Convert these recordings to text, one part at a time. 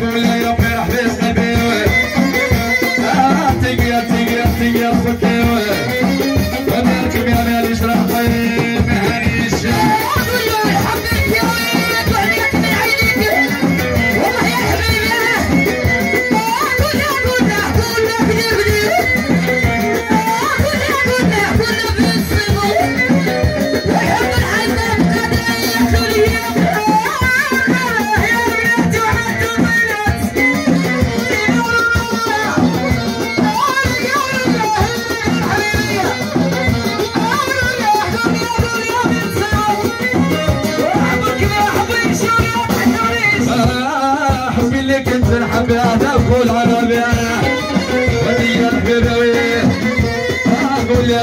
me.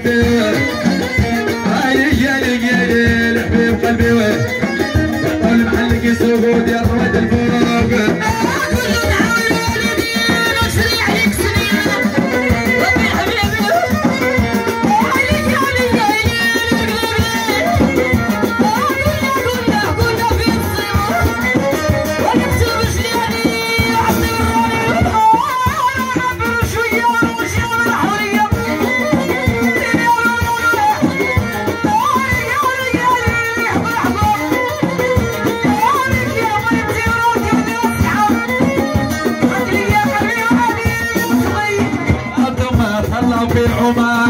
Happy